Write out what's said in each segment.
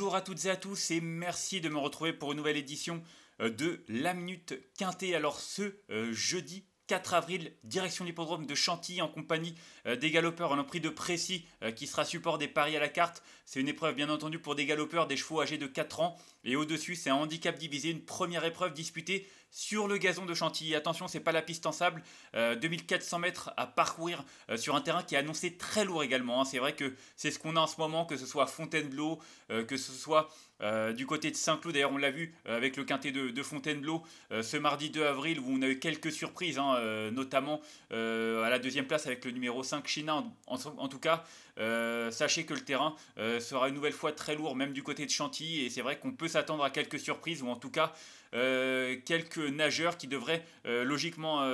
Bonjour à toutes et à tous et merci de me retrouver pour une nouvelle édition euh, de La Minute Quintée. Alors ce euh, jeudi 4 avril, direction l'hippodrome de Chantilly en compagnie euh, des galopeurs en un de précis qui sera support des paris à la carte. C'est une épreuve bien entendu pour des galopeurs, des chevaux âgés de 4 ans. Et au-dessus, c'est un handicap divisé, une première épreuve disputée sur le gazon de Chantilly. Attention, c'est pas la piste en sable. 2400 mètres à parcourir sur un terrain qui est annoncé très lourd également. Hein. C'est vrai que c'est ce qu'on a en ce moment, que ce soit Fontainebleau, que ce soit euh, du côté de Saint-Cloud, d'ailleurs, on l'a vu euh, avec le quintet de, Fontainebleau euh, ce mardi 2 avril où on a eu quelques surprises, hein, notamment à la deuxième place avec le numéro 5 China. En, tout cas, sachez que le terrain sera une nouvelle fois très lourd, même du côté de Chantilly, et c'est vrai qu'on peut s'attendre à quelques surprises ou en tout cas quelques nageurs qui devraient logiquement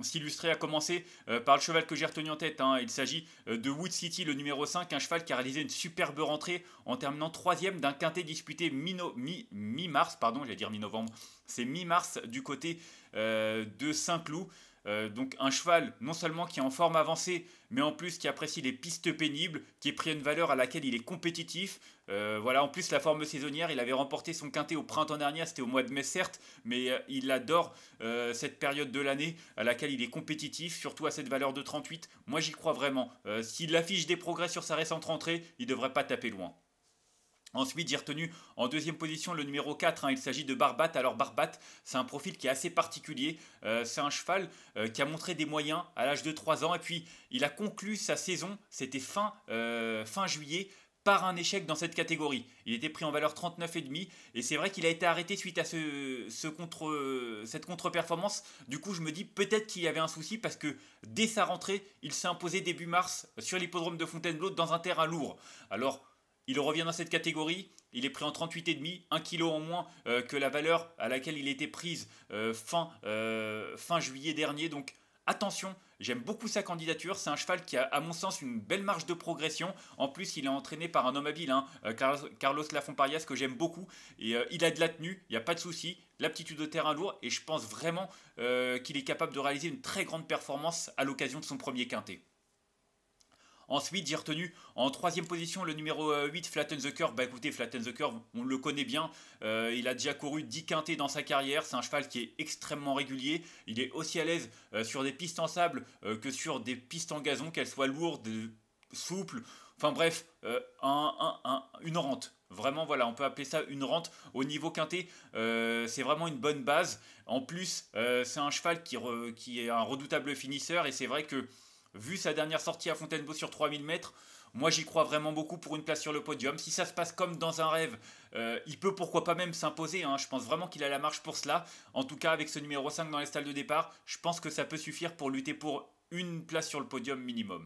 s'illustrer, à commencer par le cheval que j'ai retenu en tête. Hein. Il s'agit de Wood City, le numéro 5, un cheval qui a réalisé une superbe rentrée en terminant troisième d'un quintet disputé mi-mars, pardon, j'allais dire mi-novembre, c'est mi-mars du côté euh, de Saint-Cloud. Euh, donc un cheval non seulement qui est en forme avancée, mais en plus qui apprécie les pistes pénibles, qui est pris à une valeur à laquelle il est compétitif. Euh, voilà, en plus la forme saisonnière, il avait remporté son quintet au printemps dernier, c'était au mois de mai certes, mais il adore cette période de l'année à laquelle il est compétitif, surtout à cette valeur de 38. Moi j'y crois vraiment. S'il affiche des progrès sur sa récente rentrée, il devrait pas taper loin. Ensuite, j'ai retenu en deuxième position le numéro 4, hein, il s'agit de Barbat. Alors Barbat, c'est un profil qui est assez particulier. Euh, c'est un cheval euh, qui a montré des moyens à l'âge de 3 ans et puis il a conclu sa saison, c'était fin, euh, fin juillet, par un échec dans cette catégorie. Il était pris en valeur 39,5 et c'est vrai qu'il a été arrêté suite à ce, contre, cette contre-performance. Du coup, je me dis peut-être qu'il y avait un souci parce que dès sa rentrée, il s'est imposé début mars sur l'hippodrome de Fontainebleau dans un terrain lourd. Alors, il revient dans cette catégorie, il est pris en 38,5, 1 kg en moins euh, que la valeur à laquelle il était prise euh, fin, euh, fin juillet dernier. Donc attention, j'aime beaucoup sa candidature. C'est un cheval qui a, à mon sens, une belle marge de progression. En plus, il est entraîné par un homme habile, hein, Carlos, Lafont-Parias, que j'aime beaucoup. Et il a de la tenue, il n'y a pas de souci. L'aptitude de terrain lourd, et je pense vraiment qu'il est capable de réaliser une très grande performance à l'occasion de son premier quintet. Ensuite, j'ai retenu en troisième position le numéro 8, Flatten the Curve. Bah écoutez, Flatten the Curve, on le connaît bien. Euh, il a déjà couru 10 quintés dans sa carrière. C'est un cheval qui est extrêmement régulier. Il est aussi à l'aise euh, sur des pistes en sable euh, que sur des pistes en gazon, qu'elles soient lourdes, souples. Enfin bref, une rente. Vraiment, voilà, on peut appeler ça une rente. Au niveau quintet, c'est vraiment une bonne base. En plus, c'est un cheval qui, est un redoutable finisseur. Et c'est vrai que vu sa dernière sortie à Fontainebleau sur 3000 mètres, moi j'y crois vraiment beaucoup pour une place sur le podium. Si ça se passe comme dans un rêve, euh, il peut pourquoi pas même s'imposer. Hein. Je pense vraiment qu'il a la marche pour cela. En tout cas, avec ce numéro 5 dans les stalles de départ, je pense que ça peut suffire pour lutter pour une place sur le podium minimum.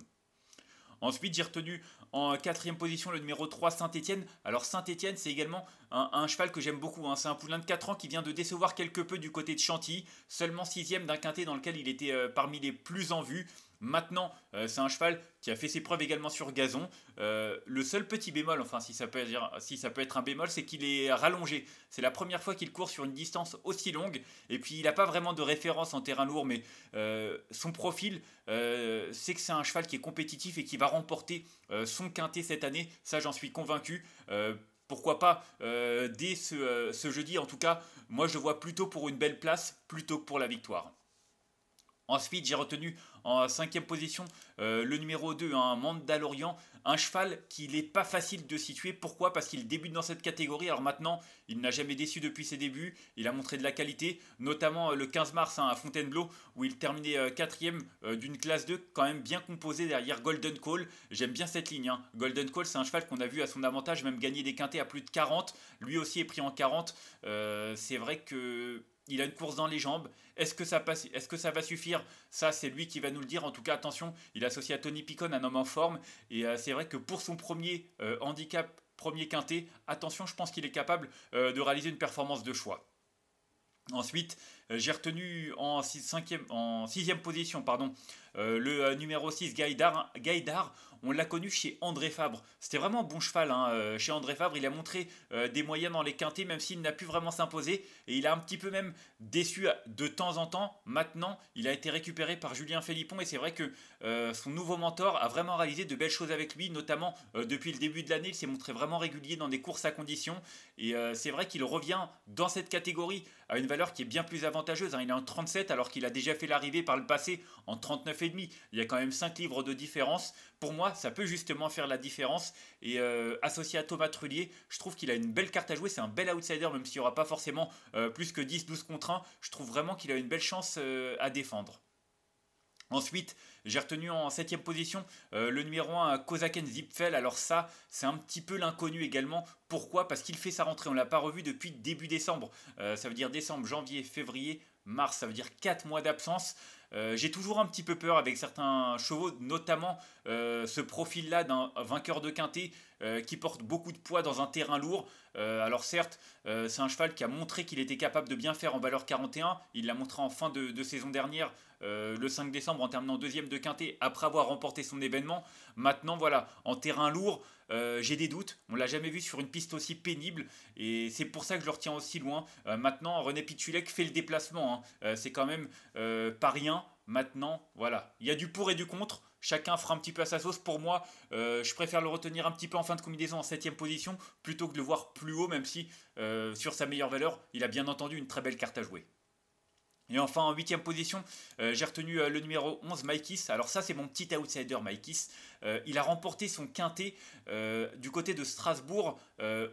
Ensuite, j'ai retenu en quatrième position le numéro 3 Saint-Etienne. Alors Saint-Etienne, c'est également un, cheval que j'aime beaucoup. Hein. C'est un poulain de 4 ans qui vient de décevoir quelque peu du côté de Chantilly. Seulement sixième d'un quintet dans lequel il était euh, parmi les plus en vue. Maintenant, euh, c'est un cheval qui a fait ses preuves également sur gazon. Euh, le seul petit bémol, enfin si ça peut, être un bémol, c'est qu'il est rallongé. C'est la première fois qu'il court sur une distance aussi longue. Et puis il n'a pas vraiment de référence en terrain lourd, mais euh, son profil, c'est que c'est un cheval qui est compétitif et qui va remporter son quintet cette année. Ça, j'en suis convaincu pourquoi pas dès ce, ce, jeudi. En tout cas, moi je vois plutôt pour une belle place plutôt que pour la victoire. Ensuite, j'ai retenu en cinquième position euh, le numéro 2, un Mandalorian, un cheval qu'il n'est pas facile de situer. Pourquoi? Parce qu'il débute dans cette catégorie. Alors maintenant, il n'a jamais déçu depuis ses débuts. Il a montré de la qualité, notamment euh, le 15 mars hein, à Fontainebleau, où il terminait euh, quatrième d'une classe 2, quand même bien composé derrière Golden Call. J'aime bien cette ligne. Hein. Golden Call, c'est un cheval qu'on a vu à son avantage, même gagner des quintés à plus de 40. Lui aussi est pris en 40. c'est vrai que il a une course dans les jambes. Est-ce que, ça va suffire? Ça, c'est lui qui va nous le dire. En tout cas, attention, il est associé à Tony Picon, un homme en forme. Et euh, c'est vrai que pour son premier euh, handicap, premier quintet, attention, je pense qu'il est capable euh, de réaliser une performance de choix. Ensuite, j'ai retenu en, sixième position pardon, le numéro 6 Gaïdar. Gaïdar on l'a connu chez André Fabre. C'était vraiment un bon cheval. Hein. Euh, chez André Fabre, il a montré euh, des moyens dans les quintés, même s'il n'a pu vraiment s'imposer. Et il a un petit peu même déçu de temps en temps. Maintenant, il a été récupéré par Julien Philippon. Et c'est vrai que euh, son nouveau mentor a vraiment réalisé de belles choses avec lui. Notamment depuis le début de l'année, il s'est montré vraiment régulier dans des courses à condition. Et c'est vrai qu'il revient dans cette catégorie à une valeur qui est bien plus avantageuse. Hein. Il est en 37 alors qu'il a déjà fait l'arrivée par le passé en 39,5. Il y a quand même 5 livres de différence. Pour moi, ça peut justement faire la différence. Et euh, associé à Thomas Trullier, je trouve qu'il a une belle carte à jouer. C'est un bel outsider, même s'il n'y aura pas forcément euh, plus que 10-12 contre 1. Je trouve vraiment qu'il a une belle chance euh, à défendre. Ensuite, j'ai retenu en septième position le numéro 1 Kozaken Zipfel. Alors ça, c'est un petit peu l'inconnu également. Pourquoi? Parce qu'il fait sa rentrée. On ne l'a pas revu depuis début décembre. ça veut dire décembre, janvier, février, mars. Ça veut dire 4 mois d'absence. Euh, j'ai toujours un petit peu peur avec certains chevaux, notamment euh, ce profil-là d'un vainqueur de quintet euh, qui porte beaucoup de poids dans un terrain lourd. alors certes, c'est un cheval qui a montré qu'il était capable de bien faire en valeur 41. Il l'a montré en fin de, saison dernière, le 5 décembre, en terminant deuxième de quintet après avoir remporté son événement. Maintenant, voilà, en terrain lourd, j'ai des doutes. On l'a jamais vu sur une piste aussi pénible et c'est pour ça que je le retiens aussi loin. maintenant, René Pitulek fait le déplacement. Hein. c'est quand même pas rien. Maintenant, voilà, il y a du pour et du contre. Chacun fera un petit peu à sa sauce. Pour moi, euh, je préfère le retenir un petit peu en fin de combinaison en 7 position plutôt que de le voir plus haut, même si euh, sur sa meilleure valeur, il a bien entendu une très belle carte à jouer. Et enfin, en huitième position, euh, j'ai retenu le numéro 11, Maikis. Alors ça, c'est mon petit outsider, Maikis. il a remporté son quintet du côté de Strasbourg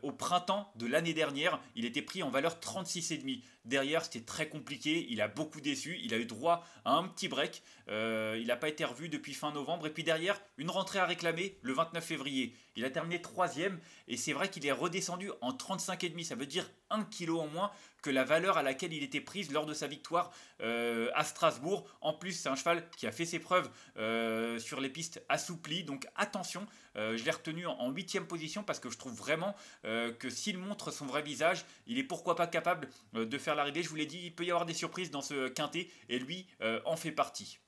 au printemps de l'année dernière. Il était pris en valeur 36,5. Derrière, c'était très compliqué. Il a beaucoup déçu. Il a eu droit à un petit break. Euh, il n'a pas été revu depuis fin novembre. Et puis derrière, une rentrée à réclamer le 29 février. Il a terminé troisième. Et c'est vrai qu'il est redescendu en 35,5. Ça veut dire un kilo en moins que la valeur à laquelle il était prise lors de sa victoire euh, à Strasbourg. En plus, c'est un cheval qui a fait ses preuves euh, sur les pistes assouplies. Donc attention, je l'ai retenu en huitième position parce que je trouve vraiment que s'il montre son vrai visage, il est pourquoi pas capable de faire l'arrivée. Je vous l'ai dit, il peut y avoir des surprises dans ce quintet et lui euh, en fait partie.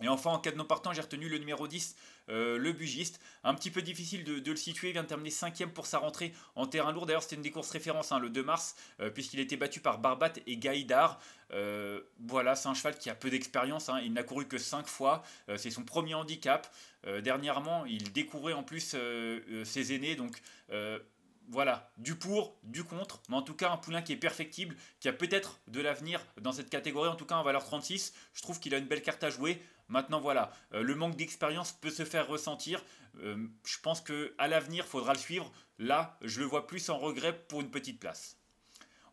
Et enfin, en cas de non partant, j'ai retenu le numéro 10, euh, le bugiste. Un petit peu difficile de, le situer, il vient de terminer 5 pour sa rentrée en terrain lourd. D'ailleurs, c'était une des courses références hein, le 2 mars, euh, puisqu'il était battu par Barbat et Gaïdar. voilà, c'est un cheval qui a peu d'expérience, hein. il n'a couru que 5 fois, c'est son premier handicap. dernièrement, il découvrait en plus ses aînés, donc voilà, du pour, du contre, mais en tout cas un poulain qui est perfectible, qui a peut-être de l'avenir dans cette catégorie, en tout cas en valeur 36. Je trouve qu'il a une belle carte à jouer. Maintenant voilà, euh, le manque d'expérience peut se faire ressentir. Euh, je pense que à l'avenir, il faudra le suivre. Là, je le vois plus en regret pour une petite place.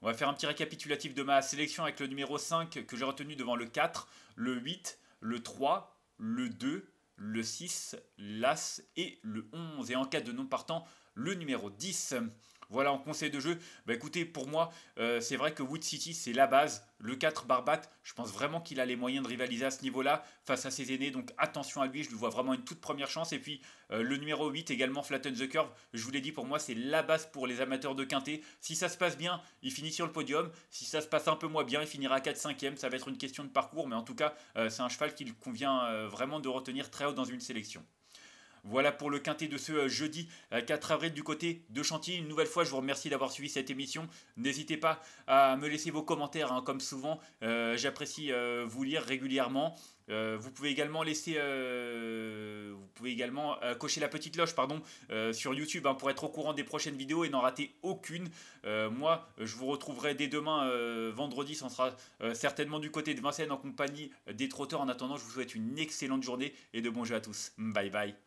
On va faire un petit récapitulatif de ma sélection avec le numéro 5 que j'ai retenu devant le 4, le 8, le 3, le 2, le 6, l'As et le 11. Et en cas de non partant, le numéro 10. Voilà en conseil de jeu. Bah écoutez, pour moi, euh, c'est vrai que Wood City, c'est la base. Le 4 Barbat, je pense vraiment qu'il a les moyens de rivaliser à ce niveau-là face à ses aînés. Donc attention à lui, je lui vois vraiment une toute première chance. Et puis euh, le numéro 8 également, Flatten the Curve. Je vous l'ai dit, pour moi, c'est la base pour les amateurs de quintet. Si ça se passe bien, il finit sur le podium. Si ça se passe un peu moins bien, il finira 4-5e. Ça va être une question de parcours. Mais en tout cas, euh, c'est un cheval qu'il convient vraiment de retenir très haut dans une sélection. Voilà pour le quintet de ce euh, jeudi 4 euh, avril du côté de Chantilly. Une nouvelle fois, je vous remercie d'avoir suivi cette émission. N'hésitez pas à me laisser vos commentaires, hein, comme souvent. Euh, j'apprécie vous lire régulièrement. vous pouvez également laisser, vous pouvez également cocher la petite cloche, pardon, sur YouTube hein, pour être au courant des prochaines vidéos et n'en rater aucune. moi, je vous retrouverai dès demain, vendredi, ça sera certainement du côté de Vincennes en compagnie des trotteurs. En attendant, je vous souhaite une excellente journée et de bons jeux à tous. Bye bye.